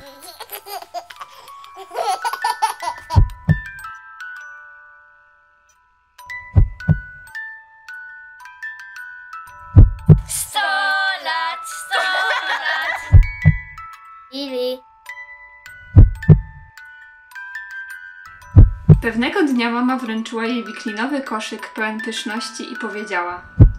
Sto lat, sto lat. Ili. Pewnego dnia mama wręczyła jej wiklinowy koszyk pełen pyszności i powiedziała –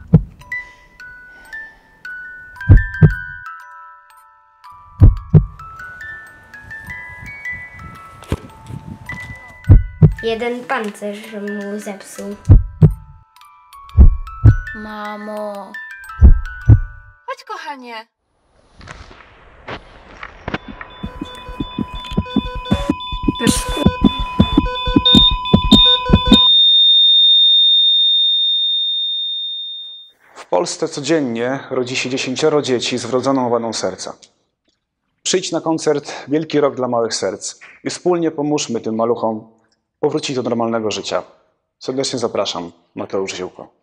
Jeden pancerz mu zepsuł. Mamo, Chodź, kochanie. W Polsce codziennie rodzi się dziesięcioro dzieci z wrodzoną wadą serca. Przyjdź na koncert Wielki Rok dla Małych Serc i wspólnie pomóżmy tym maluchom powrócić do normalnego życia. Serdecznie zapraszam, Mateusz Ziółko.